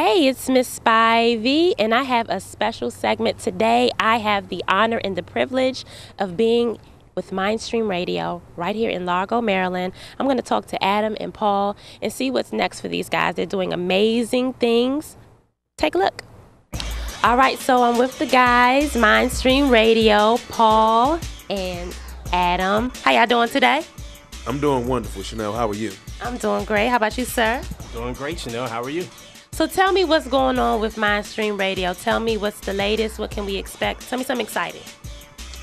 Hey, it's Miss Spivey, and I have a special segment today. I have the honor and the privilege of being with Mindstream Radio right here in Largo, Maryland. I'm going to talk to Adam and Paul and see what's next for these guys. They're doing amazing things. Take a look. All right, so I'm with the guys, Mindstream Radio, Paul and Adam. How y'all doing today? I'm doing wonderful, Chanel. How are you? I'm doing great. How about you, sir? Doing great, Chanel. How are you? So tell me what's going on with Mindstream Radio. Tell me what's the latest. What can we expect? Tell me something exciting.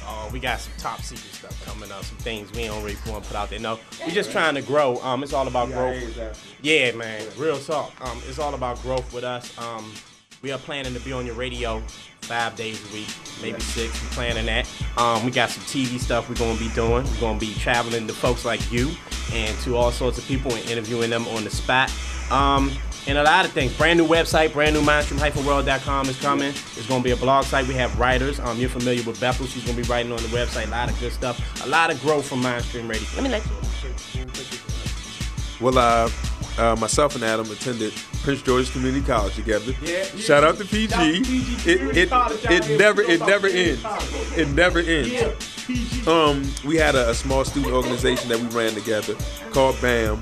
Oh, we got some top secret stuff coming up. Some things we don't really want to put out there. No, we're just trying to grow. Um, it's all about growth. Yeah, man. Real talk. Um, it's all about growth with us. Um, we are planning to be on your radio five days a week, maybe six. We're planning that. Um, we got some TV stuff we're going to be doing. We're going to be traveling to folks like you and to all sorts of people and interviewing them on the spot. Um, and a lot of things. Brand new website, brand new mindstream-world.com is coming. It's going to be a blog site. We have writers. Um, you're familiar with Bethel. She's going to be writing on the website. A lot of good stuff. A lot of growth from Mindstream Radio. Let me let you. Well, uh, uh, myself and Adam attended Prince George's Community College together. Yeah, Shout out to PG. Out to PG It Community it, it never it never ends. It never ends. Yeah, Um, we had a, a small student organization that we ran together called BAM.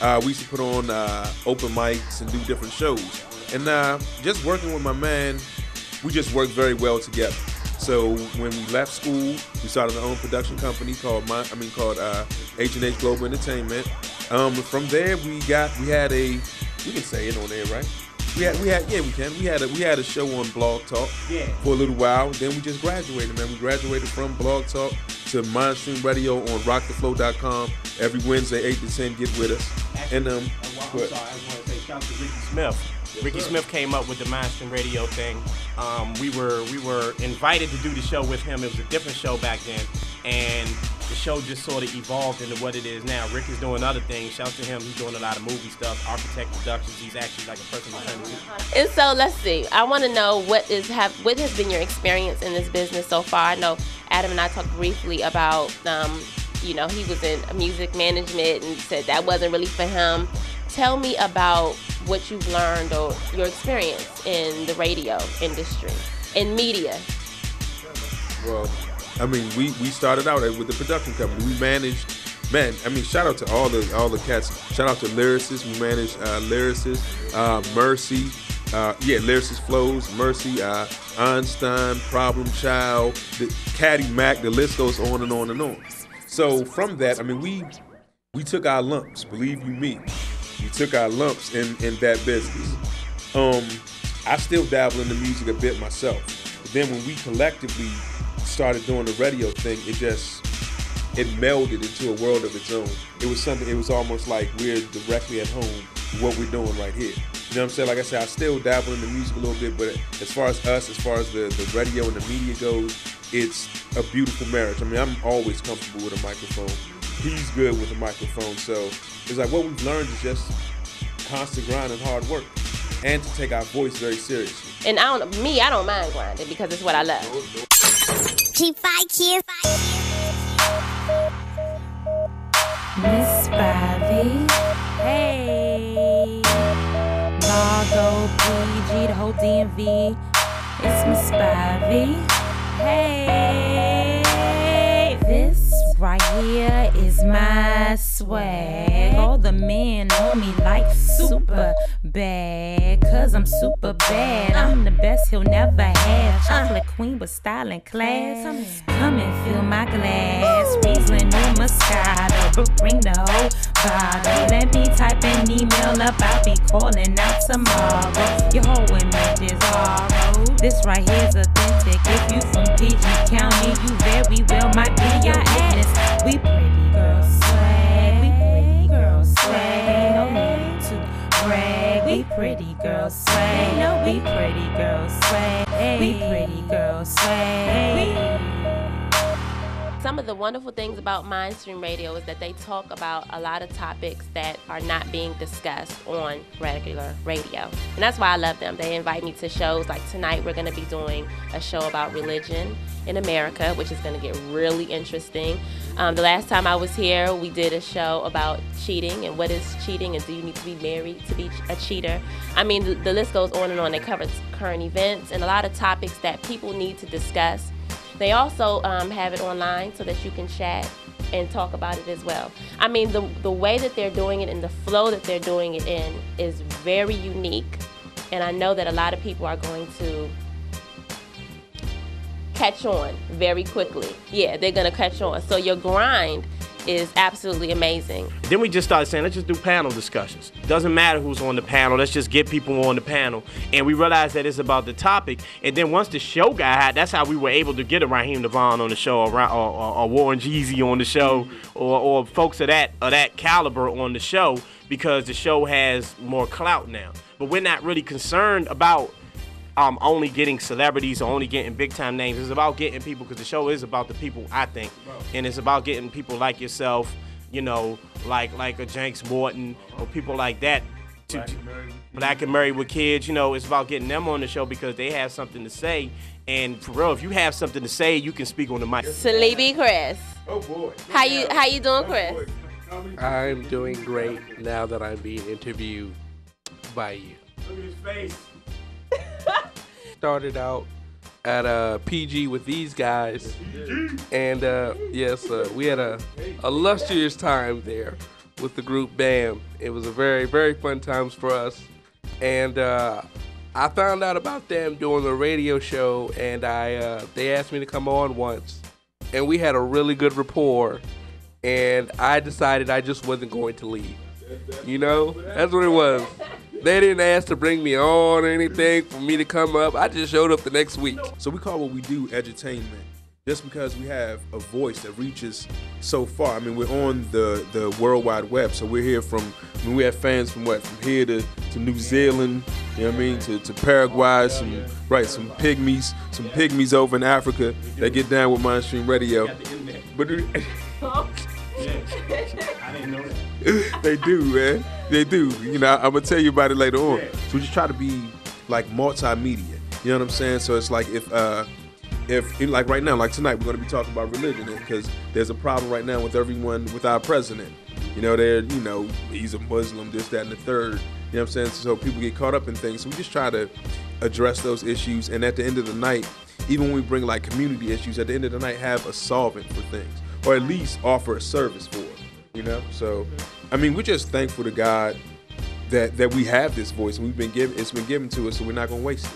Uh, we used to put on uh, open mics and do different shows. And uh, just working with my man, we just worked very well together. So when we left school, we started our own production company called my, I mean called uh, H&H Global Entertainment. Um, from there, we got we had a we can say it on there, right? We had we had yeah we can we had a we had a show on Blog Talk Yeah. for a little while. Then we just graduated, man. We graduated from Blog Talk to Mindstream Radio on RockTheFlow.com every Wednesday, eight to ten. Get with us. And um, I'm what? sorry, I just want to say shout to Ricky Smith. Ricky Smith came up with the Mindstream Radio thing. Um, we were we were invited to do the show with him. It was a different show back then, and the show just sort of evolved into what it is now. Rick is doing other things. Shout to him. He's doing a lot of movie stuff, Architect Productions. He's actually like a personal friend. too. And so let's see. I want to know what is have what has been your experience in this business so far. I know Adam and I talked briefly about um, you know he was in music management and said that wasn't really for him. Tell me about what you've learned or your experience in the radio industry in media. Well, I mean, we we started out with the production company. We managed, man. I mean, shout out to all the all the cats. Shout out to lyricists. We managed uh, lyricists, uh, Mercy. Uh, yeah, lyricist flows, Mercy, uh, Einstein, Problem Child, the Caddy Mac. The list goes on and on and on. So from that, I mean, we we took our lumps. Believe you me, we took our lumps in in that business. Um, I still dabble in the music a bit myself. But then when we collectively started doing the radio thing, it just it melded into a world of its own. It was something. It was almost like we're directly at home what we're doing right here. You know what I'm saying? Like I said, I still dabble in the music a little bit, but as far as us, as far as the, the radio and the media goes, it's a beautiful marriage. I mean, I'm always comfortable with a microphone. He's good with a microphone, so it's like what we've learned is just constant grind and hard work, and to take our voice very seriously. And I don't me, I don't mind grinding because it's what I love. Keep fight, kids. Miss Spivey. Hey. Largo, PG, the whole DMV. It's Miss Spivey. Hey. This right here is my swag. All the men on me like super bad. Cause I'm super bad. I'm the best he'll never have. Chocolate queen with style and class. Come and fill my glass. Riesling new Moscato. Bring the whole bottle. Let me type an email up. I'll be calling out tomorrow. Your whole image is horrible. This right here's authentic. If you from PG County, you very well might be your witness. We pretty brag. We pretty girls swag. No, we pretty girls swag. We pretty girl swag. Some of the wonderful things about Mindstream Radio is that they talk about a lot of topics that are not being discussed on regular radio. And that's why I love them. They invite me to shows like tonight we're going to be doing a show about religion in America, which is going to get really interesting. Um, the last time I was here, we did a show about cheating and what is cheating and do you need to be married to be a cheater. I mean, the, the list goes on and on. They cover current events and a lot of topics that people need to discuss. They also um, have it online so that you can chat and talk about it as well. I mean, the, the way that they're doing it and the flow that they're doing it in is very unique. And I know that a lot of people are going to catch on very quickly. Yeah, they're gonna catch on. So your grind is absolutely amazing. Then we just started saying, let's just do panel discussions. Doesn't matter who's on the panel, let's just get people on the panel. And we realized that it's about the topic. And then once the show got hot, that's how we were able to get a Raheem DeVaughn on the show, or, or, or Warren Jeezy on the show, or, or folks of that, of that caliber on the show, because the show has more clout now. But we're not really concerned about um, only getting celebrities or only getting big time names. It's about getting people because the show is about the people, I think, and it's about getting people like yourself, you know, like like a Jenks Morton or people like that. To, Black, and Black and Married with Kids, you know, it's about getting them on the show because they have something to say. And for real, if you have something to say, you can speak on the mic. Sleepy Chris. Oh boy. How you how you doing, Chris? I'm doing great now that I'm being interviewed by you. Look at his face. Started out at uh, PG with these guys, and uh, yes, uh, we had a illustrious time there with the group BAM. It was a very, very fun times for us, and uh, I found out about them doing a radio show, and I uh, they asked me to come on once, and we had a really good rapport, and I decided I just wasn't going to leave. You know, that's what it was. They didn't ask to bring me on or anything for me to come up. I just showed up the next week. So we call what we do edutainment. Just because we have a voice that reaches so far. I mean, we're on the, the World Wide Web, so we're here from, I mean, we have fans from what, from here to, to New Zealand, you know what I mean, to, to Paraguay, some, right, some pygmies, some pygmies over in Africa that get down with Mindstream Radio. But I didn't know that. they do, man. They do. You know, I'm gonna tell you about it later on. So we just try to be like multimedia. You know what I'm saying? So it's like if uh if like right now, like tonight, we're gonna be talking about religion because there's a problem right now with everyone with our president. You know, they're you know he's a Muslim, this, that, and the third. You know what I'm saying? So people get caught up in things. So we just try to address those issues, and at the end of the night, even when we bring like community issues, at the end of the night, have a solvent for things, or at least offer a service for. You know, so I mean, we're just thankful to God that that we have this voice. and We've been given, it's been given to us, so we're not gonna waste it.